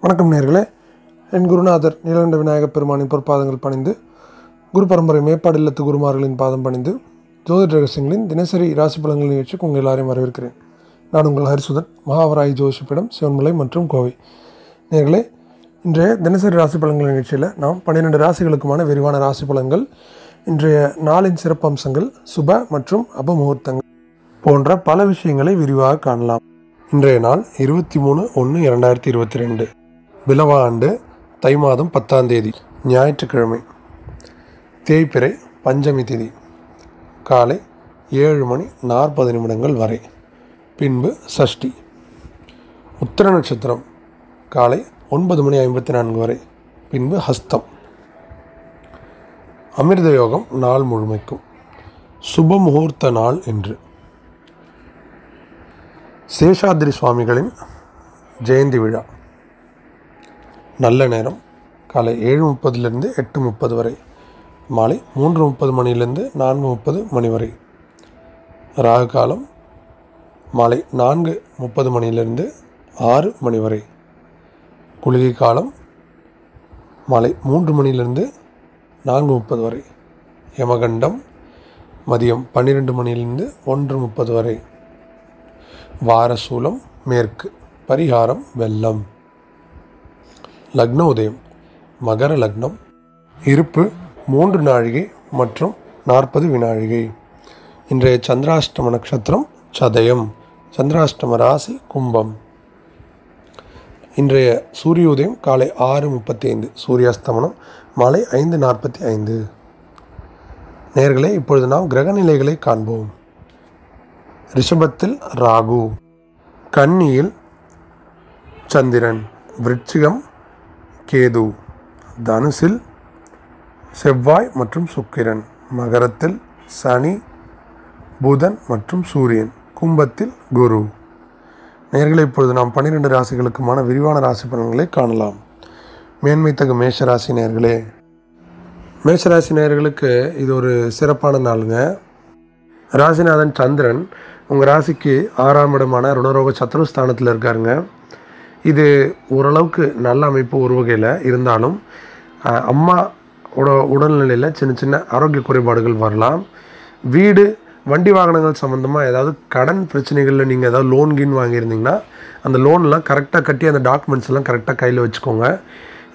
வணக்கம் நேர்களே. என் குருநாதர் நீலகண்ட விநாயகப் பெருமானின் பொற்பாதங்கள் பணிந்து குரு பரம்பரை மேப்பாடு இல்லத்து குருமார்களின் பாதம் பணிந்து ஜோதிட ரகசியங்களின் தினசரி ராசி பலன்கள் நிகழ்ச்சிக்கு உங்கள் எல்லாரையும் வரவேற்கிறேன். நான் உங்கள் ஹரிசுதன் மகாவராய் ஜோஷிப்பிடம் சிவன்மலை மற்றும் கோவை. நேர்களே இன்றைய தினசரி ராசி பலன்கள் நிகழ்ச்சியில் நாம் பன்னிரெண்டு ராசிகளுக்குமான விரிவான ராசி பலன்கள் இன்றைய நாளின் சிறப்பம்சங்கள் சுப மற்றும் அபமுகூர்த்தங்கள் போன்ற பல விஷயங்களை விரிவாக காணலாம். இன்றைய நாள் இருபத்தி மூணு ஒன்று இரண்டாயிரத்தி இருபத்தி ரெண்டு. பிலவ ஆண்டு தை மாதம் பத்தாம் தேதி ஞாயிற்றுக்கிழமை. தேய்பிறை பஞ்சமி திதி. காலை ஏழு மணி நாற்பது நிமிடங்கள் வரை. பின்பு சஷ்டி. உத்திர நட்சத்திரம் காலை ஒன்பது மணி ஐம்பத்தி நான்கு வரை. பின்பு ஹஸ்தம். அமிர்த யோகம் நாள் முழுமைக்கும். சுப முகூர்த்த நாள் என்று. சேஷாதிரி சுவாமிகளின் ஜெயந்தி விழா. நல்ல நேரம். காலை ஏழு முப்பதுலேருந்து எட்டு முப்பது வரை. மாலை மூன்று முப்பது மணிலேருந்து நான்கு முப்பது மணி வரை. ராகு காலம் மாலை நான்கு முப்பது மணியிலிருந்து ஆறு மணி வரை. குளிகை காலம் மாலை மூன்று மணியிலிருந்து நான்கு முப்பது வரை. யமகண்டம் மதியம் பன்னிரெண்டு மணிலிருந்து ஒன்று முப்பது வரை. வாரசூலம் மேற்கு. பரிகாரம் வெள்ளம். லக்ன உதயம் மகர லக்னம் இருப்பு மூன்று நாழிகை மற்றும் நாற்பது வினாழிகை. இன்றைய சந்திராஷ்டம நட்சத்திரம் சதயம் சந்திராஷ்டம ராசி கும்பம். இன்றைய சூரிய உதயம் காலை ஆறு முப்பத்தி ஐந்து சூரியாஸ்தமனம் மாலை ஐந்து நாற்பத்தி ஐந்து நேர்களே இப்பொழுது நாம் கிரகநிலைகளை காண்போம். ரிஷபத்தில் ராகு கன்னியில் சந்திரன் விருச்சிகம் கேது தனுசில் செவ்வாய் மற்றும் சுக்கிரன் மகரத்தில் சனி புதன் மற்றும் சூரியன் கும்பத்தில் குரு. நேர்களை இப்பொழுது நாம் பன்னிரெண்டு ராசிகளுக்குமான விரிவான ராசி பலன்களை காணலாம். மேன்மை தகு மேஷராசி நேர்களே மேஷராசி நேர்களுக்கு இது ஒரு சிறப்பான நாளுங்க. ராசிநாதன் சந்திரன் உங்கள் ராசிக்கு ஆறாம் இடமான ருணரோக சத்ருஸ்தானத்தில் இருக்காருங்க. இது ஓரளவுக்கு நல்ல அமைப்பு ஒரு வகையில் இருந்தாலும் அம்மா உட உடல்நிலையில் சின்ன சின்ன ஆரோக்கிய குறைபாடுகள் வரலாம். வீடு வண்டி வாகனங்கள் சம்மந்தமாக ஏதாவது கடன் பிரச்சனைகளில் நீங்கள் ஏதாவது லோன் கீன் வாங்கியிருந்தீங்கன்னா அந்த லோன்லாம் கரெக்டாக கட்டி அந்த டாக்குமெண்ட்ஸ் எல்லாம் கரெக்டாக கையில் வச்சுக்கோங்க.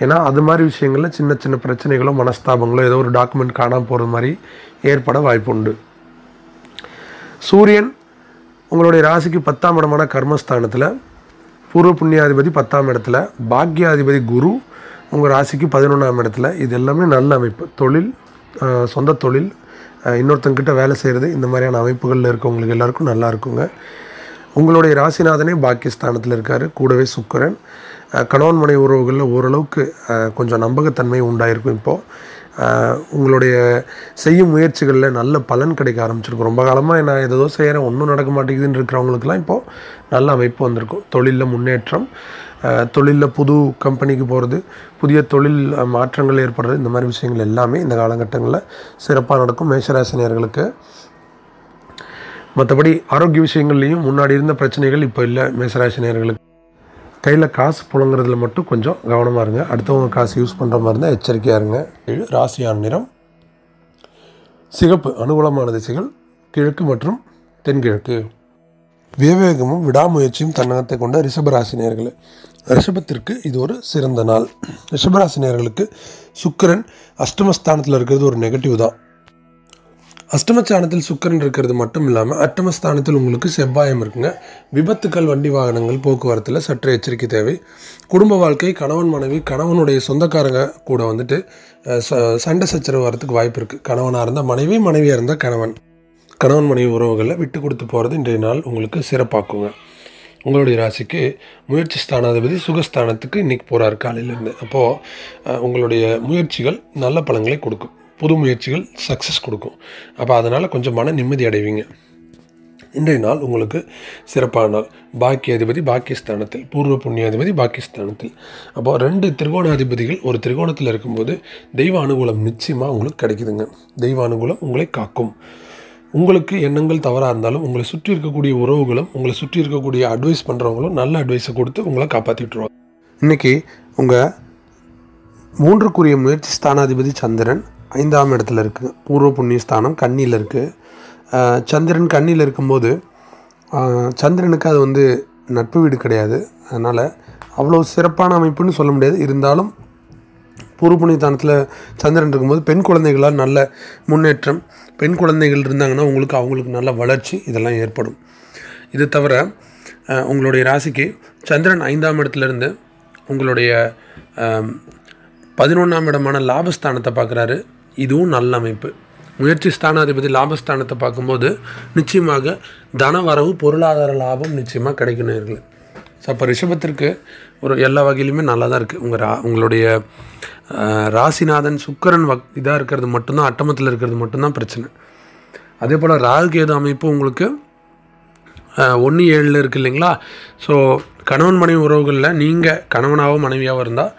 ஏன்னா அது மாதிரி விஷயங்களில் சின்ன சின்ன பிரச்சனைகளோ மனஸ்தாபங்களோ ஏதோ ஒரு டாக்குமெண்ட் காணாமல் போகிற மாதிரி ஏற்பட வாய்ப்பு உண்டு. சூரியன் உங்களுடைய ராசிக்கு பத்தாம் இடமான கர்மஸ்தானத்தில் பூர்வ புண்ணியாதிபதி பத்தாம் இடத்துல பாக்யாதிபதி குரு உங்கள் ராசிக்கு பதினொன்றாம் இடத்துல. இது எல்லாமே நல்ல அமைப்பு. தொழில் சொந்த தொழில் இன்னொருத்தங்கிட்ட வேலை செய்கிறது இந்த மாதிரியான அமைப்புகளில் இருக்கவங்களுக்கு எல்லாருக்கும் நல்லா இருக்குங்க. உங்களுடைய ராசிநாதனே பாக்கியஸ்தானத்தில் இருக்கார். கூடவே சுக்கரன். கணவன் மனை உறவுகளில் ஓரளவுக்கு கொஞ்சம் நம்பகத்தன்மை உண்டாயிருக்கும் இப்போது உங்களுடைய செய்யும் முயற்சிகளில் நல்ல பலன் கிடைக்க ஆரம்பிச்சிருக்கும். ரொம்ப காலமாக நான் ஏதோ செய்கிறேன் ஒன்றும் நடக்க மாட்டேங்குதுன்னு இருக்கிறவங்களுக்குலாம் இப்போது நல்ல அமைப்பு வந்திருக்கும். தொழிலில் முன்னேற்றம் தொழிலில் புது கம்பெனிக்கு போகிறது புதிய தொழில் மாற்றங்கள் ஏற்படுறது இந்த மாதிரி விஷயங்கள் எல்லாமே இந்த காலகட்டங்களில் சிறப்பாக நடக்கும். மேஷராசினியர்களுக்கு மற்றபடி ஆரோக்கிய விஷயங்கள்லையும் முன்னாடி இருந்த பிரச்சனைகள் இப்போ இல்லை. மேசராசினியர்களுக்கு கையில் காசு புழங்குறதுல மட்டும் கொஞ்சம் கவனமாக இருங்க. அடுத்தவங்க காசு யூஸ் பண்ணுற மாதிரி இருந்தால் எச்சரிக்கையாக இருங்க. ஏழு ராசியான் நிறம். சிகப்பு அனுகூலமான திசைகள். கிழக்கு மற்றும் தென்கிழக்கு. விவேகமும் விடாமுயற்சியும் தன்னகத்தை கொண்ட ரிஷபராசினியர்கள் ரிஷபத்திற்கு இது ஒரு சிறந்த நாள். ரிஷபராசி சுக்கரன் அஷ்டமஸ்தானத்தில் இருக்கிறது ஒரு நெகட்டிவ் தான். அஷ்டமஸ்தானத்தில் சுக்கரன் இருக்கிறது மட்டும் இல்லாமல் அட்டமஸ்தானத்தில் உங்களுக்கு செவ்வாயம் இருக்குங்க. விபத்துக்கள் வண்டி வாகனங்கள் போக்குவரத்தில் சற்று எச்சரிக்கை தேவை. குடும்ப வாழ்க்கை கணவன் மனைவி கணவனுடைய சொந்தக்காரங்க கூட வந்துட்டு ச- சண்டை சச்சரவு வரத்துக்கு வாய்ப்பு இருக்குது கணவனாக இருந்தால் மனைவி மனைவியாக இருந்தால் கணவன். கணவன் மனைவி உறவுகளை விட்டு கொடுத்து போகிறது இன்றைய நாள் உங்களுக்கு சிறப்பாக்குங்க. உங்களுடைய ராசிக்கு முயற்சி ஸ்தானாதிபதி சுகஸ்தானத்துக்கு இன்றைக்கி போகிறார் காலையிலேருந்து. அப்போது உங்களுடைய முயற்சிகள் நல்ல பலன்களை கொடுக்கும். புது முயற்சிகள் சக்ஸஸ் கொடுக்கும். அப்போ அதனால் கொஞ்சம் மன நிம்மதி அடைவீங்க. இன்றைய நாள் உங்களுக்கு சிறப்பான நாள். பாக்கியாதிபதி பாகிஸ்தானத்தில் பூர்வ புண்ணியாதிபதி பாகிஸ்தானத்தில் அப்போ ரெண்டு திரிகோணாதிபதிகள் ஒரு திரிகோணத்தில் இருக்கும்போது தெய்வ அனுகூலம் நிச்சயமாக உங்களுக்கு கிடைக்குதுங்க. தெய்வ அனுகூலம் உங்களை காக்கும். உங்களுக்கு எண்ணங்கள் தவறாக இருந்தாலும் உங்களை சுற்றி இருக்கக்கூடிய உறவுகளும் உங்களை சுற்றி இருக்கக்கூடிய அட்வைஸ் பண்ணுறவங்களும் நல்ல அட்வைஸை கொடுத்து உங்களை காப்பாற்றிட்டுருவாங்க இன்றைக்கி உங்கள் மூன்றுக்குரிய முயற்சி ஸ்தானாதிபதி சந்திரன் ஐந்தாம் இடத்துல இருக்குது பூர்வ புண்ணிய ஸ்தானம் கண்ணியில் இருக்குது சந்திரன் கண்ணியில் இருக்கும்போது சந்திரனுக்கு அது வந்து நட்பு வீடு கிடையாது. அதனால் அவ்வளோ சிறப்பான அமைப்புன்னு சொல்ல முடியாது. இருந்தாலும் பூர்வ புண்ணிய ஸ்தானத்தில் சந்திரன் இருக்கும்போது பெண் குழந்தைகளால் நல்ல முன்னேற்றம் பெண் குழந்தைகள் இருந்தாங்கன்னா உங்களுக்கு அவங்களுக்கு நல்ல வளர்ச்சி இதெல்லாம் ஏற்படும். இது தவிர உங்களுடைய ராசிக்கு சந்திரன் ஐந்தாம் இடத்துலேருந்து உங்களுடைய பதினொன்றாம் இடமான லாபஸ்தானத்தை பார்க்குறாரு. இதுவும் நல்ல அமைப்பு. முயற்சி ஸ்தானாதிபதி லாபஸ்தானத்தை பார்க்கும்போது நிச்சயமாக தன வரவு பொருளாதார லாபம் நிச்சயமாக கிடைக்கும் நேர்களே ஸோ அப்போ ரிஷபத்திற்கு ஒரு எல்லா வகையிலுமே நல்லா தான் இருக்குது உங்கள் ரா உங்களுடைய ராசிநாதன் சுக்கரன் வக் இதாக இருக்கிறது மட்டும்தான் அட்டமத்தில் இருக்கிறது மட்டும்தான் பிரச்சனை. அதே போல் ராகுகேது அமைப்பு உங்களுக்கு ஒன்று ஏழில் இருக்குது இல்லைங்களா? ஸோ கணவன் மனைவி உறவுகளில் நீங்கள் கணவனாகவும் மனைவியாகவும் இருந்தால்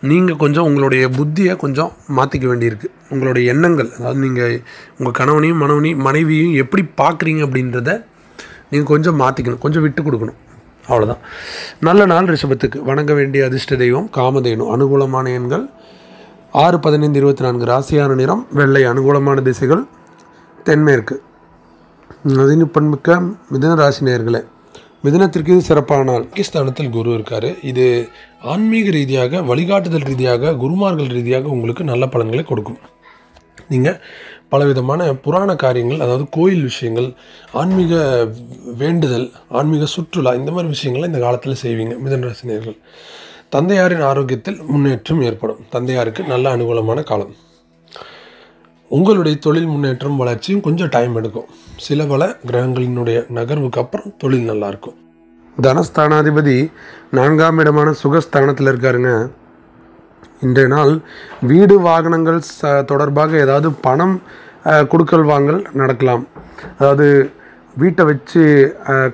நீங்கள் கொஞ்சம் உங்களுடைய புத்தியை கொஞ்சம் மாற்றிக்க வேண்டியிருக்கு. உங்களுடைய எண்ணங்கள் அதாவது நீங்கள் உங்கள் கணவனையும் மனவனையும் மனைவியையும் எப்படி பார்க்குறீங்க அப்படின்றத நீங்கள் கொஞ்சம் மாற்றிக்கணும் கொஞ்சம் விட்டு கொடுக்கணும். அவ்வளோதான் நல்ல நாள் ரிஷபத்துக்கு. வணங்க வேண்டிய அதிர்ஷ்ட தெய்வம் காமதேனு. அனுகூலமான எண்கள் ஆறு பதினைந்து இருபத்தி நான்கு. ராசியான நிறம் வெள்ளை. அனுகூலமான திசைகள் தென்மேற்கு. அதினு மிதன ராசி நேயர்களே மிதனத்திற்கு இது சிறப்பான பாகிஸ்தானத்தில் குரு இருக்கார். இது ஆன்மீக ரீதியாக வழிகாட்டுதல் ரீதியாக குருமார்கள் ரீதியாக உங்களுக்கு நல்ல பலன்களை கொடுக்கும். நீங்கள் பலவிதமான புராண காரியங்கள் அதாவது கோயில் விஷயங்கள் ஆன்மீக வேண்டுதல் ஆன்மீக சுற்றுலா இந்த மாதிரி விஷயங்களை இந்த காலத்தில் செய்வீங்க மிதுன தந்தையாரின் ஆரோக்கியத்தில் முன்னேற்றம் ஏற்படும். தந்தையாருக்கு நல்ல அனுகூலமான காலம். உங்களுடைய தொழில் முன்னேற்றம் வளர்ச்சியும் கொஞ்சம் டைம் எடுக்கும். சில பல கிரகங்களினுடைய நகர்வுக்கு அப்புறம் தொழில் நல்லா இருக்கும். தனஸ்தானாதிபதி நான்காம் இடமான சுகஸ்தானத்தில் இருக்காருங்க. இன்றைய நாள் வீடு வாகனங்கள் ச தொடர்பாக ஏதாவது பணம் கொடுக்கல் வாங்கல் நடக்கலாம். அதாவது வீட்டை வச்சு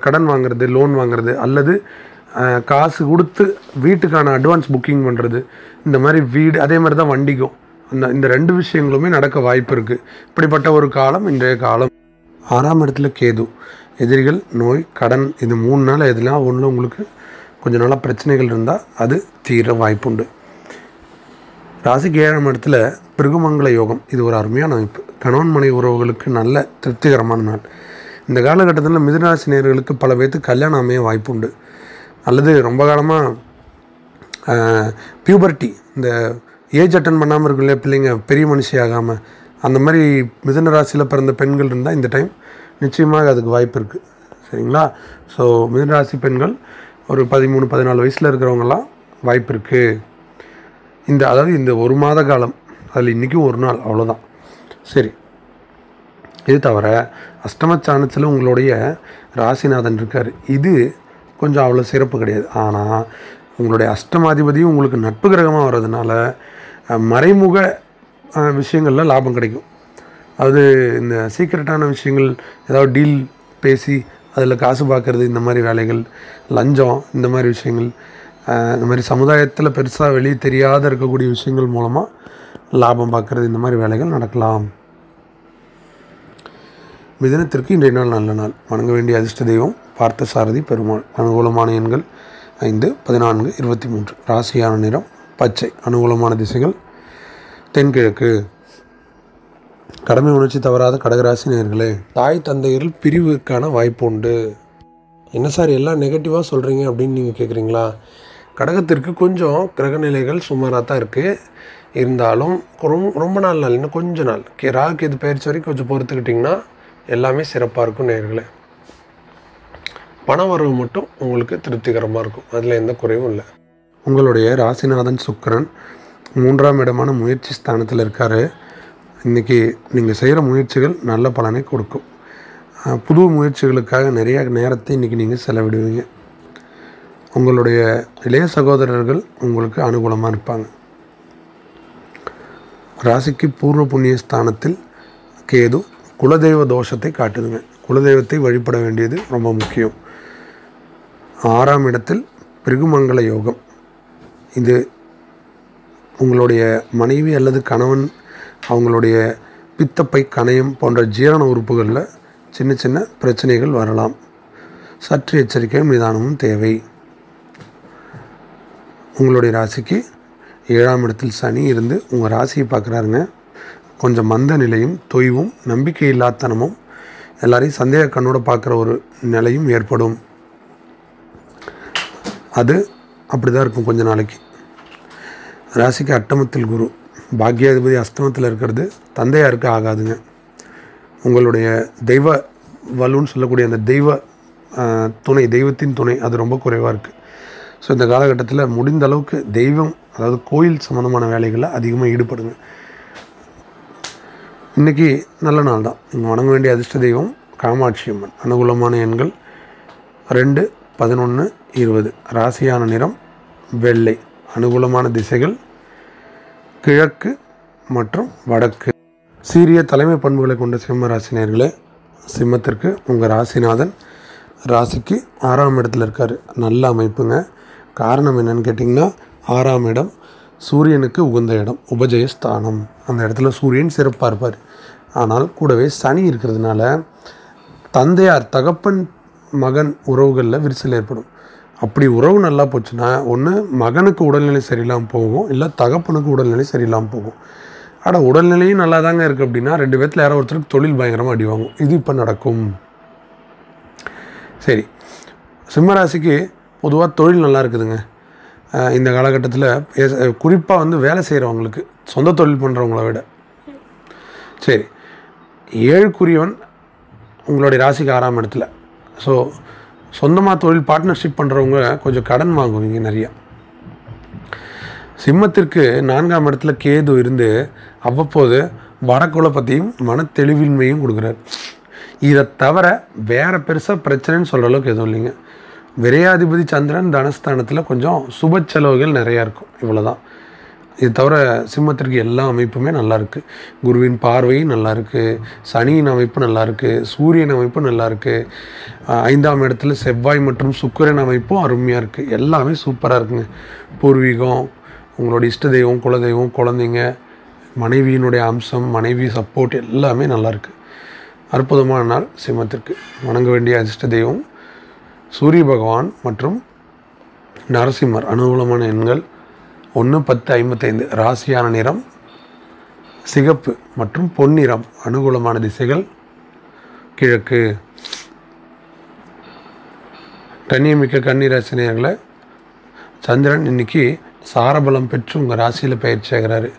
கடன் வாங்குறது லோன் வாங்குறது அல்லது காசு கொடுத்து வீட்டுக்கான அட்வான்ஸ் புக்கிங் பண்ணுறது இந்த மாதிரி வீடு அதே மாதிரி தான் வண்டிக்கும். அந்த இந்த ரெண்டு விஷயங்களுமே நடக்க வாய்ப்பு இருக்குது இப்படிப்பட்ட ஒரு காலம் இன்றைய காலம். ஆறாம் இடத்துல கேது. எதிரிகள் நோய் கடன் இது மூணு நாள் எதுனா ஒன்றில் உங்களுக்கு கொஞ்சம் நாளாக பிரச்சனைகள் இருந்தால் அது தீர வாய்ப்புண்டு. ராசிக்கு ஏழாம் இடத்துல பிருகுமங்கல யோகம். இது ஒரு அருமையான அமைப்பு. கணவன் மனை உறவுகளுக்கு நல்ல திருப்திகரமான நாள். இந்த காலகட்டத்தில் மிதுனராசி நேர்களுக்கு பல பேர்த்துக்கு கல்யாணம் அமைய வாய்ப்புண்டு. அல்லது ரொம்ப காலமாக பியூபர்ட்டி இந்த ஏஜ் அட்டன் பண்ணாமல் இருக்கும் இல்லையா பிள்ளைங்க பெரிய மனுஷி ஆகாமல் அந்த மாதிரி மிதுன ராசியில் பிறந்த பெண்கள் இருந்தால் இந்த டைம் நிச்சயமாக அதுக்கு வாய்ப்பு இருக்குது சரிங்களா? ஸோ மிதன ராசி பெண்கள் ஒரு பதிமூணு பதினாலு வயசில் இருக்கிறவங்கலாம் வாய்ப்பு இருக்குது இந்த அதாவது இந்த ஒரு மாத காலம் அதில் இன்றைக்கும் ஒரு நாள் அவ்வளோதான் சரி. இது தவிர அஷ்டமச்சாணத்தில் உங்களுடைய ராசிநாதன் இருக்கார். இது கொஞ்சம் அவ்வளோ சிறப்பு கிடையாது. ஆனால் உங்களுடைய அஷ்டமாதிபதியும் உங்களுக்கு நட்பு கிரகமாக வர்றதுனால மறைமுக விஷயங்களில் லாபம் கிடைக்கும். அது இந்த சீக்ரெட்டான விஷயங்கள் ஏதாவது டீல் பேசி அதில் காசு பார்க்குறது இந்த மாதிரி வேலைகள் லஞ்சம் இந்த மாதிரி விஷயங்கள் இந்த மாதிரி சமுதாயத்தில் பெருசாக வெளியே தெரியாத இருக்கக்கூடிய விஷயங்கள் மூலமாக லாபம் பார்க்கறது இந்த மாதிரி வேலைகள் நடக்கலாம். மிதனத்திற்கு இன்றைய நாள் நல்ல நாள். வணங்க வேண்டிய அதிர்ஷ்ட தெய்வம் பார்த்த சாரதி பெருமாள் அனுகூலமான எண்கள் ஐந்து பதினான்கு இருபத்தி மூன்று. ராசியான நிறம் பச்சை அனுகூலமான திசைகள். தென்கிழக்கு. கடமை உணர்ச்சி தவறாத கடகராசி நேர்களே தாய் தந்தையரில் பிரிவுக்கான வாய்ப்பு உண்டு என்ன சார் எல்லாம் நெகட்டிவாக சொல்கிறீங்க அப்படின்னு நீங்கள் கேட்குறீங்களா கடகத்திற்கு கொஞ்சம் கிரகநிலைகள் சுமாராக தான் இருக்குது இருந்தாலும் ரொம்ப ரொம்ப நாள் நாள் இன்னும் கொஞ்ச நாள். கே ராகுக்கு இது பயிற்சி வரைக்கும் கொஞ்சம் பொறுத்துக்கிட்டிங்கன்னா எல்லாமே சிறப்பாக இருக்கும் நேர்களே பண வரவு மட்டும் உங்களுக்கு திருப்திகரமாக இருக்கும். அதில் எந்த குறைவும் இல்லை. உங்களுடைய ராசிநாதன் சுக்கிரன் மூன்றாம் இடமான முயற்சி ஸ்தானத்தில் இருக்கார். இன்றைக்கி நீங்கள் செய்கிற முயற்சிகள் நல்ல பலனை கொடுக்கும். புது முயற்சிகளுக்காக நிறையா நேரத்தை இன்றைக்கி நீங்கள் செலவிடுவீங்க. உங்களுடைய இளைய சகோதரர்கள் உங்களுக்கு அனுகூலமாக இருப்பாங்க. ராசிக்கு பூர்வ புண்ணிய ஸ்தானத்தில் கேது குலதெய்வ தோஷத்தை காட்டுதுங்க. குலதெய்வத்தை வழிபட வேண்டியது ரொம்ப முக்கியம். ஆறாம் இடத்தில் பிருகுமங்கல யோகம். இது உங்களுடைய மனைவி அல்லது கணவன் அவங்களுடைய பித்தப்பை கணையம் போன்ற ஜீரண உறுப்புகளில் சின்ன சின்ன பிரச்சனைகள் வரலாம். சற்று எச்சரிக்கையும் நிதானமும் தேவை. உங்களுடைய ராசிக்கு ஏழாம் இடத்தில் சனி இருந்து உங்கள் ராசியை பார்க்குறாருங்க. கொஞ்சம் மந்த நிலையும் தொய்வும் நம்பிக்கை இல்லாத்தனமும் எல்லாரையும் சந்தேக கண்ணோட பார்க்குற ஒரு நிலையும் ஏற்படும். அது அப்படி தான் இருக்கும் கொஞ்ச நாளைக்கு. ராசிக்கு அட்டமத்தில் குரு. பாக்யாதிபதி அஸ்தமத்தில் இருக்கிறது. தந்தையாருக்கு ஆகாதுங்க. உங்களுடைய தெய்வ வலுன்னு சொல்லக்கூடிய அந்த தெய்வ துணை தெய்வத்தின் துணை அது ரொம்ப குறைவாக இருக்குது ஸோ இந்த காலகட்டத்தில் முடிந்த அளவுக்கு தெய்வம் அதாவது கோயில் சம்மந்தமான வேலைகளில் அதிகமாக ஈடுபடுங்க. இன்றைக்கி நல்ல நாள் தான் நீங்கள் வணங்க வேண்டிய அதிர்ஷ்ட தெய்வம் காமாட்சி அம்மன். அனுகூலமான எண்கள் ரெண்டு பதினொன்று இருபது. ராசியான நிறம் வெள்ளை. அனுகூலமான திசைகள் கிழக்கு மற்றும் வடக்கு. சீரிய தலைமை பண்புகளை கொண்ட சிம்ம ராசினியர்களே சிம்மத்திற்கு உங்கள் ராசிநாதன் ராசிக்கு ஆறாம் இடத்துல இருக்கார். நல்ல அமைப்புங்க. காரணம் என்னன்னு கேட்டிங்கன்னா ஆறாம் இடம் சூரியனுக்கு உகந்த இடம் உபஜயஸ்தானம். அந்த இடத்துல சூரியன் சிறப்பாக இருப்பார். ஆனால் கூடவே சனி இருக்கிறதுனால தந்தையார் தகப்பன் மகன் உறவுகளில் விரிசல் ஏற்படும். அப்படி உறவு நல்லா போச்சுன்னா ஒன்று மகனுக்கு உடல்நிலை சரியில்லாமல் போகும் இல்லை தகப்பனுக்கு உடல்நிலை சரியில்லாமல் போகும். ஆனால் உடல்நிலையும் நல்லா தாங்க இருக்குது அப்படின்னா ரெண்டு பேர்த்தில் யாரோ ஒருத்தருக்கு தொழில் பயங்கரமாக அடி வாங்கும். இது இப்போ நடக்கும். சரி. சிம்மராசிக்கு பொதுவாக தொழில் நல்லா இருக்குதுங்க. இந்த காலகட்டத்தில் குறிப்பாக வந்து வேலை செய்கிறவங்களுக்கு சொந்த தொழில் பண்ணுறவங்கள விட. சரி. ஏழுக்குரியவன் உங்களுடைய ராசிக்கு ஆறாம் இடத்துல. ஸோ சொந்தமாக தொழில் பார்ட்னர்ஷிப் பண்ணுறவங்க கொஞ்சம் கடன் வாங்குவீங்க நிறையா. சிம்மத்திற்கு நான்காம் இடத்துல கேது இருந்து அவ்வப்போது வடக்குலை பற்றியும் மன தெளிவின்மையும் கொடுக்குறாரு. இதை தவிர வேறு பெருசாக பிரச்சனைன்னு சொல்கிற அளவுக்கு எதுவும் இல்லைங்க. விரையாதிபதி சந்திரன் தனஸ்தானத்தில் கொஞ்சம் சுப செலவுகள் நிறையா இருக்கும். இவ்வளோதான் இது தவிர சிம்மத்திற்கு எல்லா அமைப்புமே நல்லா இருக்குது குருவின் பார்வையும் நல்லாயிருக்கு சனியின் அமைப்பு நல்லாயிருக்கு சூரியன் அமைப்பு நல்லாயிருக்கு ஐந்தாம் இடத்துல செவ்வாய் மற்றும் சுக்கிரன் அமைப்பும் அருமையாக இருக்குது எல்லாமே சூப்பராக இருக்குங்க. பூர்வீகம் உங்களோட இஷ்ட தெய்வம் குலதெய்வம் குழந்தைங்க மனைவியினுடைய அம்சம் மனைவி சப்போர்ட் எல்லாமே நல்லாயிருக்கு அற்புதமான நாள் சிம்மத்திற்கு. வணங்க வேண்டிய அதிர்ஷ்ட தெய்வம் சூரிய பகவான் மற்றும் நரசிம்மர் அனுகூலமான எண்கள். ஒன்று பத்து ஐம்பத்தைந்து. ராசியான நிறம் சிகப்பு மற்றும் பொன்னிறம் அனுகூலமான திசைகள் கிழக்கு. கண்ணியமிக்க கன்னிராசினியர்களை சந்திரன் இன்னைக்கு சாரபலம் பெற்று உங்கள் ராசியில் பயிற்சி ஆகிறாரு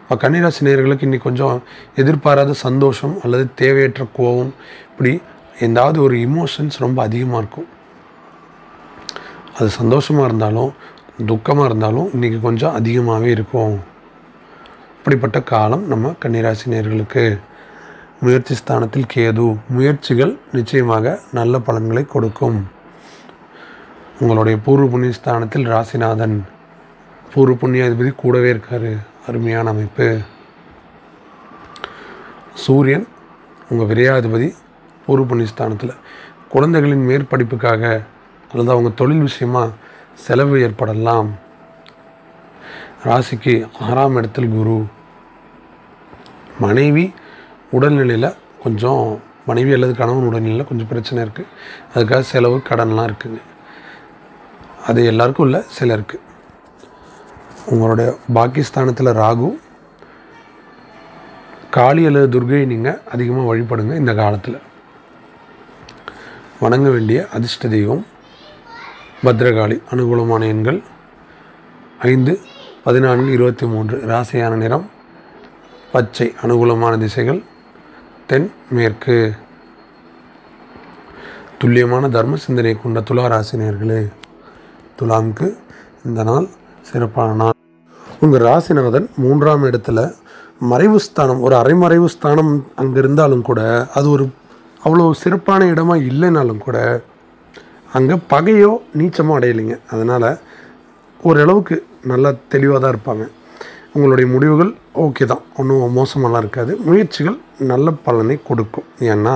இப்போ கன்னிராசி நேர்களுக்கு இன்னைக்கு கொஞ்சம் எதிர்பாராத சந்தோஷம் அல்லது தேவையற்ற கோபம் இப்படி ஏதாவது ஒரு இமோஷன்ஸ் ரொம்ப அதிகமாக இருக்கும். அது சந்தோஷமாக இருந்தாலும் துக்கமாக இருந்தாலும் இன்றைக்கி கொஞ்சம் அதிகமாகவே இருக்கும். இப்படிப்பட்ட காலம் நம்ம கன்னிராசி முயற்சி ஸ்தானத்தில் கேது முயற்சிகள் நிச்சயமாக நல்ல பலன்களை கொடுக்கும். உங்களுடைய பூர்வ புண்ணிய ஸ்தானத்தில் ராசிநாதன். பூர்வ புண்ணியாதிபதி கூடவே இருக்காரு அருமையான அமைப்பு. சூரியன் உங்கள் விரையாதிபதி பூர்வ புண்ணிய ஸ்தானத்தில். குழந்தைகளின் மேற்படிப்புக்காக அல்லது அவங்க தொழில் விஷயமாக செலவு ஏற்படலாம். ராசிக்கு ஆறாம் இடத்தில் குரு. மனைவி உடல்நிலையில் கொஞ்சம் மனைவி அல்லது கணவன் உடல்நிலையில் கொஞ்சம் பிரச்சனை இருக்குது அதுக்காக செலவு கடன்லாம் இருக்குங்க. அது எல்லாருக்கும் இல்லை சிலருக்கு உங்களுடைய பாக்கிஸ்தானத்தில் ராகு. காளி அல்லது துர்கையை நீங்கள் அதிகமாக வழிபடுங்க இந்த காலத்தில். வணங்க வேண்டிய அதிர்ஷ்ட தெய்வம். பத்ரகாளி அனுகூலமான எண்கள் ஐந்து பதினான்கு இருபத்தி மூன்று. ராசியான நிறம் பச்சை அனுகூலமான திசைகள் தென் மேற்கு. துல்லியமான தர்ம சிந்தனை கொண்ட துலா ராசினியர்களே துலாமுக்கு இந்த நாள் சிறப்பான நாள். உங்கள் ராசிநாதன் மூன்றாம் இடத்துல மறைவு ஸ்தானம் ஒரு அரைமறைவு ஸ்தானம் அங்கே இருந்தாலும் கூட அது ஒரு அவ்வளோ சிறப்பான இடமா இல்லைனாலும் கூட அங்கே பகையோ நீச்சமோ அடையலைங்க. அதனால் ஓரளவுக்கு நல்லா தெளிவாக தான் இருப்பாங்க. உங்களுடைய முடிவுகள் ஓகே தான். ஒன்றும் மோசமெல்லாம் இருக்காது. முயற்சிகள் நல்ல பலனை கொடுக்கும். ஏன்னா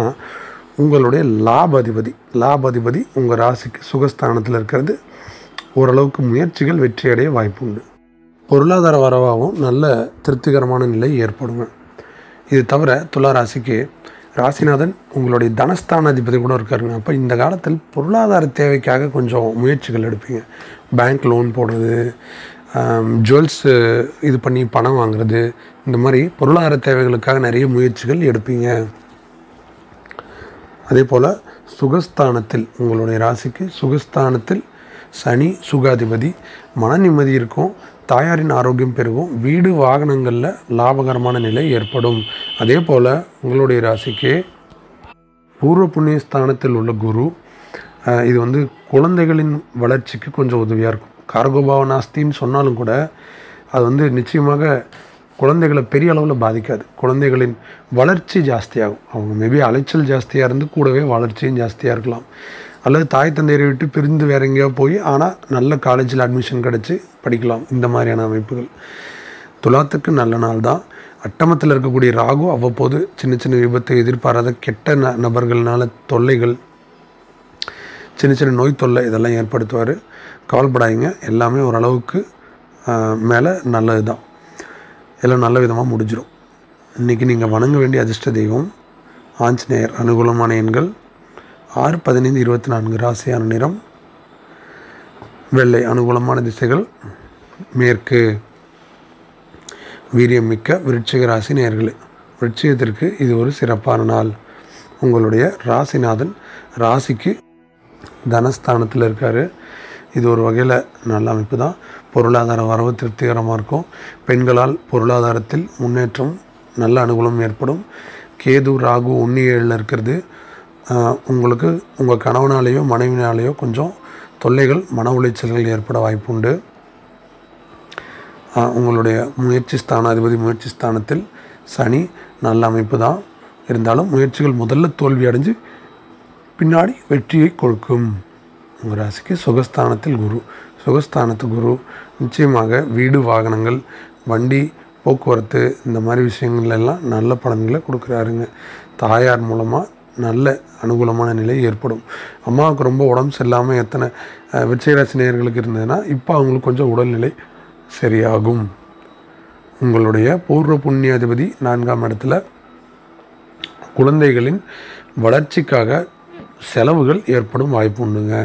உங்களுடைய லாபாதிபதி லாபாதிபதி உங்கள் ராசிக்கு சுகஸ்தானத்தில் இருக்கிறது. ஓரளவுக்கு முயற்சிகள் வெற்றியடைய வாய்ப்பு உண்டு. பொருளாதார வரவாகவும் நல்ல திருப்திகரமான நிலை ஏற்படுங்க. இது தவிர துலா ராசிக்கு ராசிநாதன் உங்களுடைய தனஸ்தானாதிபதி கூட இருக்காருங்க. அப்போ இந்த காலத்தில் பொருளாதார தேவைக்காக கொஞ்சம் முயற்சிகள் எடுப்பீங்க. பேங்க் லோன் போடுறது ஜுவல்ஸு இது பண்ணி பணம் வாங்குறது இந்த மாதிரி பொருளாதார தேவைகளுக்காக நிறைய முயற்சிகள் எடுப்பீங்க. அதே போல் சுகஸ்தானத்தில் உங்களுடைய ராசிக்கு சுகஸ்தானத்தில் சனி சுகாதிபதி மன நிம்மதி இருக்கும். தாயாரின் ஆரோக்கியம் பெருகும். வீடு வாகனங்களில் லாபகரமான நிலை ஏற்படும். அதே போல் உங்களுடைய ராசிக்கு பூர்வ புண்ணிய ஸ்தானத்தில் உள்ள குரு இது வந்து குழந்தைகளின் வளர்ச்சிக்கு கொஞ்சம் உதவியாக இருக்கும். கார்கோபாவ நாஸ்தின்னு சொன்னாலும் கூட அது வந்து நிச்சயமாக குழந்தைகளை பெரிய அளவில் பாதிக்காது. குழந்தைகளின் வளர்ச்சி ஜாஸ்தியாகும். அவங்க மேபி அலைச்சல் ஜாஸ்தியாக இருந்து கூடவே வளர்ச்சியும் ஜாஸ்தியாக இருக்கலாம். அல்லது தாய் தந்தையரை விட்டு பிரிந்து வேற எங்கேயோ போய் ஆனால் நல்ல காலேஜில் அட்மிஷன் கிடச்சி படிக்கலாம். இந்த மாதிரியான அமைப்புகள். துலாத்துக்கு நல்ல நாள் தான். அட்டமத்தில் இருக்கக்கூடிய ராகு அவ்வப்போது சின்ன சின்ன விபத்தை எதிர்பாராத கெட்ட ந நபர்கள்னால தொல்லைகள் சின்ன சின்ன நோய் தொல்லை இதெல்லாம் ஏற்படுத்துவார். கவலைப்படாதீங்க. எல்லாமே ஓரளவுக்கு மேலே நல்லது தான். எல்லாம் நல்ல விதமாக முடிஞ்சிடும் இன்றைக்கி நீங்கள் வணங்க வேண்டிய அதிர்ஷ்ட தெய்வம் ஆஞ்சநேயர் அனுகூலமான எண்கள். ஆறு பதினைந்து இருபத்தி நான்கு ராசியான நிறம். வெள்ளை அனுகூலமான திசைகள். மேற்கு வீரியம் மிக்க விருட்சிக ராசி நேர்களே விருட்சிகத்திற்கு இது ஒரு சிறப்பான நாள். உங்களுடைய ராசிநாதன் ராசிக்கு தனஸ்தானத்தில் இருக்கார். இது ஒரு வகையில் நல்ல அமைப்பு தான் பொருளாதார வரவு திருப்திகரமாக இருக்கும். பெண்களால் பொருளாதாரத்தில் முன்னேற்றம் நல்ல அனுகூலம் ஏற்படும். கேது ராகு உன்னி ஏழில் இருக்கிறது. உங்களுக்கு உங்கள் கணவனாலேயோ மனைவினாலேயோ கொஞ்சம் தொல்லைகள் மன உளைச்சல்கள் ஏற்பட வாய்ப்புண்டு. உண்டு உங்களுடைய முயற்சி ஸ்தானாதிபதி முயற்சி ஸ்தானத்தில் சனி நல்ல அமைப்பு தான். இருந்தாலும் முயற்சிகள் முதல்ல தோல்வி அடைஞ்சு பின்னாடி வெற்றியை கொடுக்கும். உங்கள் ராசிக்கு சுகஸ்தானத்தில் குரு. சுகஸ்தானத்து குரு நிச்சயமாக வீடு வாகனங்கள் வண்டி போக்குவரத்து இந்த மாதிரி விஷயங்கள் எல்லாம் நல்ல பலன்களை கொடுக்குறாருங்க. தாயார் மூலமாக நல்ல அனுகூலமான நிலை ஏற்படும். அம்மாவுக்கு ரொம்ப உடம்பு சரியில்லாமல் எத்தனை விச்சயராசி நேயர்களுக்கு இருந்ததுன்னா இப்போ அவங்களுக்கு கொஞ்சம் உடல்நிலை சரியாகும். உங்களுடைய பூர்வ புண்ணியாதிபதி நான்காம் இடத்துல குழந்தைகளின் வளர்ச்சிக்காக செலவுகள் ஏற்படும் வாய்ப்பு உண்டுங்க.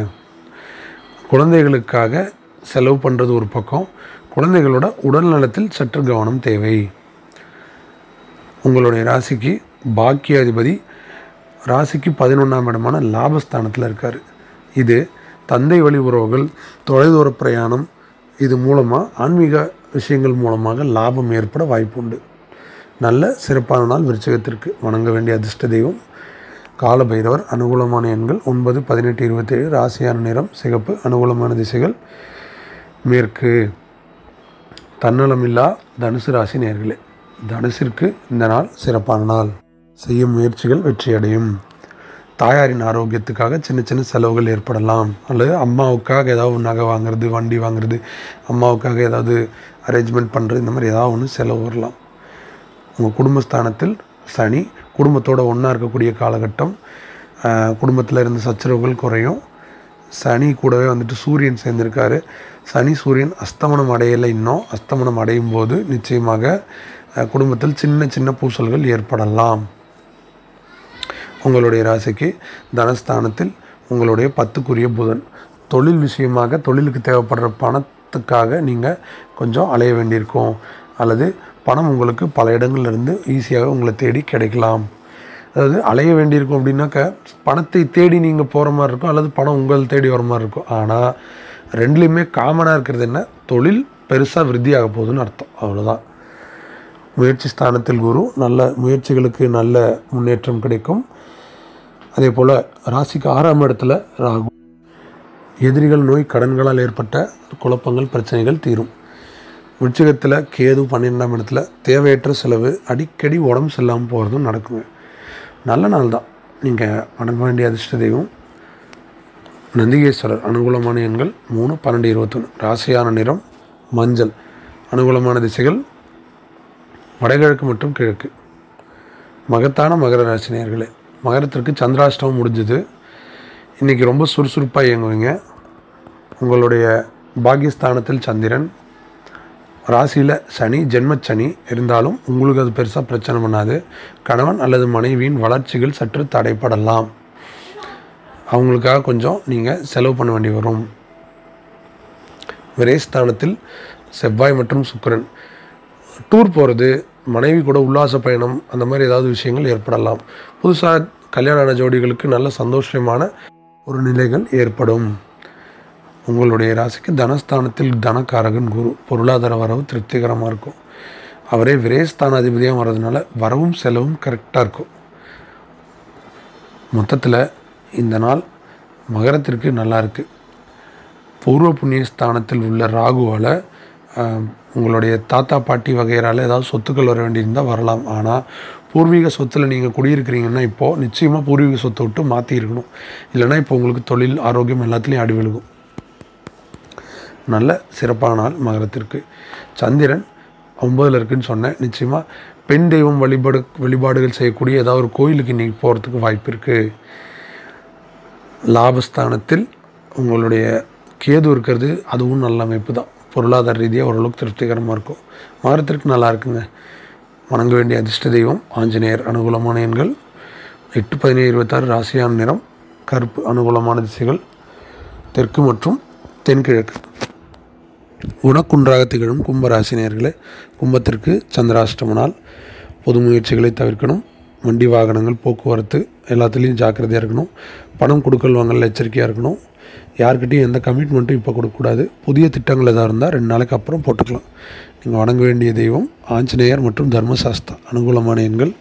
குழந்தைகளுக்காக செலவு பண்ணுறது ஒரு பக்கம். குழந்தைகளோட உடல் நலத்தில் சற்று கவனம் தேவை. உங்களுடைய ராசிக்கு பாக்கியாதிபதி ராசிக்கு பதினொன்றாம் இடமான லாபஸ்தானத்தில் இருக்கார். இது தந்தை வழி உறவுகள் தொலைதூர பிரயாணம் இது மூலமாக ஆன்மீக விஷயங்கள் மூலமாக லாபம் ஏற்பட வாய்ப்புண்டு. நல்ல சிறப்பான நாள் விருச்சகத்திற்கு வணங்க வேண்டிய அதிர்ஷ்ட தெய்வம். காலபைரவர் அனுகூலமான எண்கள் ஒன்பது பதினெட்டு இருபத்தேழு ராசியான நிறம் சிகப்பு அனுகூலமான திசைகள். மேற்கு தன்னலமில்லா தனுசு ராசி நேர்களே தனுசிற்கு இந்த நாள் சிறப்பான நாள். செய்யும் முயற்சிகள் வெற்றியடையும். தாயாரின் ஆரோக்கியத்துக்காக சின்ன சின்ன செலவுகள் ஏற்படலாம். அல்லது அம்மாவுக்காக ஏதாவது ஒரு நகை வாங்குறது வண்டி வாங்குறது அம்மாவுக்காக ஏதாவது அரேஞ்ச்மெண்ட் பண்ணுறது இந்த மாதிரி ஏதாவது ஒன்று செலவு வரலாம். உங்கள் குடும்பஸ்தானத்தில் சனி குடும்பத்தோடு ஒன்றா இருக்கக்கூடிய காலகட்டம் குடும்பத்தில் இருந்த சச்சரவுகள் குறையும். சனி கூடவே வந்துட்டு சூரியன் சேர்ந்திருக்காரு. சனி சூரியன் அஸ்தமனம் அடையலை இன்னும். அஸ்தமனம் அடையும் போது நிச்சயமாக குடும்பத்தில் சின்ன சின்ன பூசல்கள் ஏற்படலாம். உங்களுடைய ராசிக்கு தனஸ்தானத்தில் உங்களுடைய பத்துக்குரிய புதன். தொழில் விஷயமாக தொழிலுக்கு தேவைப்படுற பணத்துக்காக நீங்கள் கொஞ்சம் அலைய வேண்டியிருக்கும். அல்லது பணம் உங்களுக்கு பல இடங்கள்ல இருந்து ஈஸியாக உங்களை தேடி கிடைக்கலாம். அதாவது அலைய வேண்டியிருக்கும் அப்படின்னாக்க பணத்தை தேடி நீங்கள் போகிற மாதிரி இருக்கும் அல்லது பணம் உங்கள் தேடி வர மாதிரி இருக்கும். ஆனால் ரெண்டுலேயுமே காமனாக இருக்கிறது என்ன? தொழில் பெருசாக விருத்தியாக போகுதுன்னு அர்த்தம். அவ்வளோதான் முயற்சி ஸ்தானத்தில் குரு நல்ல முயற்சிகளுக்கு நல்ல முன்னேற்றம் கிடைக்கும். அதே போல் ராசிக்கு ஆறாம் இடத்துல ராகு. எதிரிகள் நோய் கடன்களால் ஏற்பட்ட குழப்பங்கள் பிரச்சனைகள் தீரும். உச்சகத்தில் கேது பன்னிரெண்டாம் இடத்துல தேவையற்ற செலவு அடிக்கடி உடம்பு சரியில்லாமல் போகிறதும் நடக்குங்க. நல்ல நாள் தான். நீங்கள் வணங்க வேண்டிய அதிர்ஷ்ட தெய்வம். நந்திகேஸ்வரர் அனுகூலமான எண்கள் மூணு பன்னெண்டு இருபத்தொன்று ராசியான நிறம் மஞ்சள். அனுகூலமான திசைகள் வடகிழக்கு மற்றும் கிழக்கு. மகத்தான மகர ராசினியர்களே மகரத்திற்கு சந்திராஷ்டமம் முடிஞ்சுது. இன்றைக்கி ரொம்ப சுறுசுறுப்பாக இயங்குவீங்க. உங்களுடைய பாகிஸ்தானத்தில் சந்திரன் ராசியில் சனி ஜென்மச்சனி இருந்தாலும் உங்களுக்கு அது பெருசாக பிரச்சனை பண்ணாது. கணவன் அல்லது மனைவியின் வளர்ச்சிகள் சற்று தடைப்படலாம் அவங்களுக்காக கொஞ்சம் நீங்கள் செலவு பண்ண வேண்டி வரும். விரேஸ்தானத்தில் செவ்வாய் மற்றும் சுக்கரன் டூர் போகிறது மனைவி கூட உல்லாச பயணம் அந்த மாதிரி ஏதாவது விஷயங்கள் ஏற்படலாம். புதுசாக கல்யாண ஆன ஜோடிகளுக்கு நல்ல சந்தோஷமான ஒரு நிலைகள் ஏற்படும். உங்களுடைய ராசிக்கு தனஸ்தானத்தில் தனக்காரகன் குரு. பொருளாதார வரவு திருப்திகரமாக இருக்கும். அவரே விரேஸ்தான அதிபதியாக வர்றதுனால வரவும் செலவும் கரெக்டாக இருக்கும். மொத்தத்தில் இந்த நாள் மகரத்திற்கு நல்லா இருக்குது பூர்வ புண்ணிய ஸ்தானத்தில் உள்ள ராகுவால் உங்களுடைய தாத்தா பாட்டி வகையறால் ஏதாவது சொத்துக்கள் வர வேண்டியிருந்தால் வரலாம். ஆனால் பூர்வீக சொத்தில் நீங்கள் குடியிருக்கிறீங்கன்னா இப்போது நிச்சயமாக பூர்வீக சொத்தை விட்டு மாற்றி இருக்கணும் இல்லைன்னா இப்போ உங்களுக்கு தொழில் ஆரோக்கியம் எல்லாத்துலேயும் அடி விழுகும். நல்ல சிறப்பான நாள் மகரத்திற்கு. சந்திரன் ஒம்பதில் இருக்குன்னு சொன்னேன். நிச்சயமாக பெண் தெய்வம் வழிபாடு வழிபாடுகள் செய்யக்கூடிய ஏதாவது ஒரு கோயிலுக்கு இன்றைக்கி போகிறதுக்கு வாய்ப்பு இருக்குது லாபஸ்தானத்தில் உங்களுடைய கேது இருக்கிறது அதுவும் நல்ல அமைப்பு தான் பொருளாதார ரீதியாக ஓரளவுக்கு திருப்திகரமாக இருக்கும். வாரத்திற்கு நல்லா இருக்குங்க. வணங்க வேண்டிய அதிர்ஷ்ட தெய்வம் ஆஞ்சநேயர் அனுகூலமான எண்கள். எட்டு பதினேழு இருபத்தாறு ராசியான நிறம். கருப்பு அனுகூலமான திசைகள். தெற்கு மற்றும் தென்கிழக்கு. குணக்குன்றாக திகழும் கும்பராசினியர்களே கும்பத்திற்கு சந்திராஷ்டம நாள். பொது முயற்சிகளை தவிர்க்கணும். வண்டி வாகனங்கள் போக்குவரத்து எல்லாத்துலேயும் ஜாக்கிரதையாக இருக்கணும். பணம் கொடுக்கல் வாங்கல எச்சரிக்கையாக இருக்கணும். யார்கிட்டையும் எந்த கமிட்மெண்ட்டும் இப்போ கொடுக்கக்கூடாது. புதிய திட்டங்கள் எதாவது இருந்தால் ரெண்டு நாளைக்கு அப்புறம் போட்டுக்கலாம். நீங்கள் வணங்க வேண்டிய தெய்வம் ஆஞ்சநேயர் மற்றும் தர்மசாஸ்தா. அனுகூலமான எண்கள்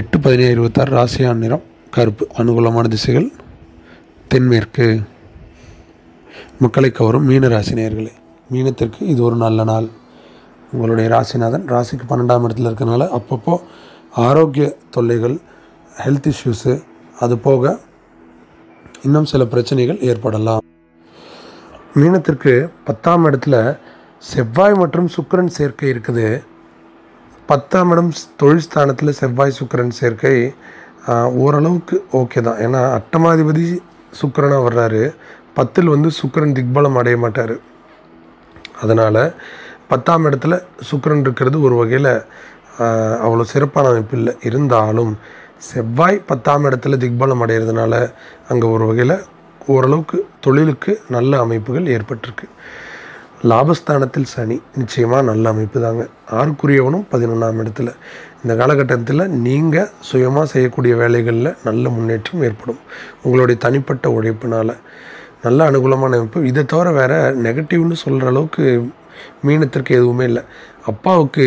எட்டு பதினேழு இருபத்தாறு ராசியான் நிறம் கருப்பு. அனுகூலமான திசைகள் தென்மேற்கு. மக்களை கவரும் மீன ராசி நேயர்களே மீனத்திற்கு இது ஒரு நல்ல நாள். உங்களுடைய ராசிநாதன் ராசிக்கு பன்னெண்டாம் இடத்துல இருக்கிறனால அப்பப்போ ஆரோக்கிய தொல்லைகள் ஹெல்த் இஷ்யூஸு அது போக இன்னும் சில பிரச்சனைகள் ஏற்படலாம். மீனத்திற்கு பத்தாம் இடத்துல செவ்வாய் மற்றும் சுக்கரன் சேர்க்கை இருக்குது. பத்தாம் இடம் தொழில் ஸ்தானத்தில் செவ்வாய் சுக்கரன் சேர்க்கை ஆஹ், ஓரளவுக்கு ஓகே தான். ஏன்னா அட்டமாதிபதி சுக்கரனாக வர்றாரு. பத்தில் வந்து சுக்கிரன் திக்பலம் அடைய மாட்டார். அதனால் பத்தாம் இடத்துல சுக்கரன் இருக்கிறது ஒரு வகையில் அவ்வளோ சிறப்பான அமைப்பு இல்லை. இருந்தாலும் செவ்வாய் பத்தாம் இடத்துல திக்பலம் அடைகிறதுனால அங்கே ஒரு வகையில் ஓரளவுக்கு தொழிலுக்கு நல்ல அமைப்புகள் ஏற்பட்டிருக்கு. லாபஸ்தானத்தில் சனி நிச்சயமாக நல்ல அமைப்பு தாங்க ஆறுக்குரியவனும் பதினொன்றாம் இடத்துல. இந்த காலகட்டத்தில் நீங்கள் சுயமாக செய்யக்கூடிய வேலைகளில் நல்ல முன்னேற்றம் ஏற்படும். உங்களுடைய தனிப்பட்ட உழைப்பினால் நல்ல அனுகூலமான அமைப்பு. இதை தவிர வேறு நெகட்டிவ்னு சொல்கிற அளவுக்கு மீனத்திற்கு எதுவுமே இல்லை. அப்பாவுக்கு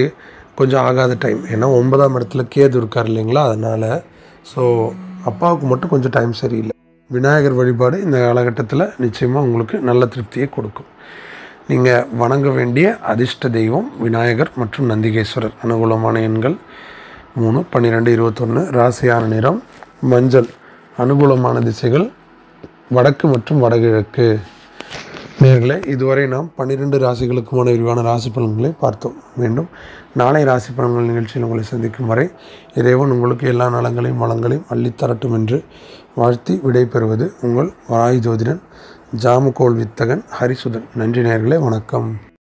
கொஞ்சம் ஆகாத டைம் ஏன்னா ஒன்பதாம் இடத்துல கேது இருக்கார் இல்லைங்களா? அதனால் ஸோ அப்பாவுக்கு மட்டும் கொஞ்சம் டைம் சரியில்லை. விநாயகர் வழிபாடு இந்த காலகட்டத்தில் நிச்சயமாக உங்களுக்கு நல்ல திருப்தியை கொடுக்கும். நீங்கள் வணங்க வேண்டிய அதிர்ஷ்ட தெய்வம் விநாயகர் மற்றும் நந்திகேஸ்வரர். அனுகூலமான எண்கள் மூணு பன்னிரெண்டு இருபத்தொன்று ராசியான நிறம் மஞ்சள். அனுகூலமான திசைகள் வடக்கு மற்றும் வடகிழக்கு. நேர்களே இதுவரை நாம் பன்னிரெண்டு ராசிகளுக்குமான விரிவான ராசி பலன்களை பார்த்தோம். மீண்டும் நாளை ராசி பலன்கள் நிகழ்ச்சியில் உங்களை சந்திக்கும் வரை இறைவன் உங்களுக்கு எல்லா நலங்களையும் வளங்களையும் அள்ளித்தரட்டும் என்று வாழ்த்தி விடைபெறுவது உங்கள் வராய் ஜோதிடன் ஜாமுகோல் வித்தகன் ஹரிசுதன். நன்றி நேர்களே வணக்கம்.